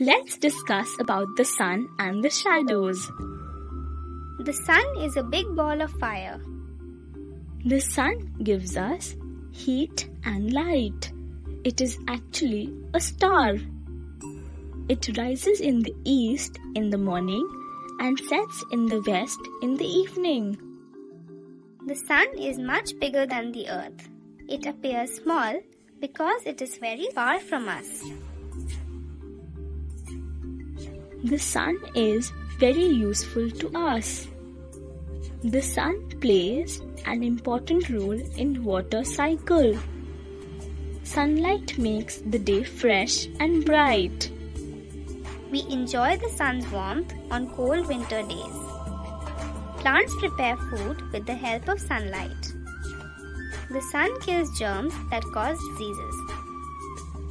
Let's discuss about the sun and the shadows. The sun is a big ball of fire. The sun gives us heat and light. It is actually a star. It rises in the east in the morning and sets in the west in the evening. The sun is much bigger than the earth. It appears small because it is very far from us. The sun is very useful to us. The sun plays an important role in water cycle. Sunlight makes the day fresh and bright. We enjoy the sun's warmth on cold winter days. Plants prepare food with the help of sunlight. The sun kills germs that cause diseases.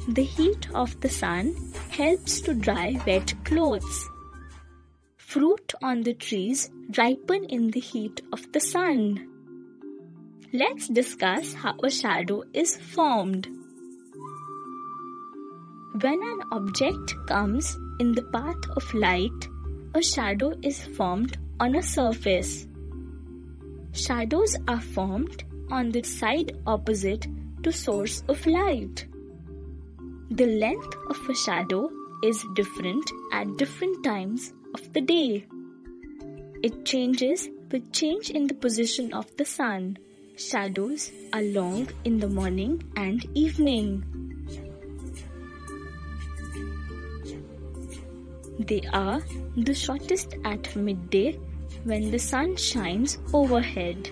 The heat of the sun helps to dry wet clothes. Fruit on the trees ripen in the heat of the sun. Let's discuss how a shadow is formed. When an object comes in the path of light, a shadow is formed on a surface. Shadows are formed on the side opposite to source of light. The length of a shadow is different at different times of the day. It changes with change in the position of the sun. Shadows are long in the morning and evening. They are the shortest at midday when the sun shines overhead.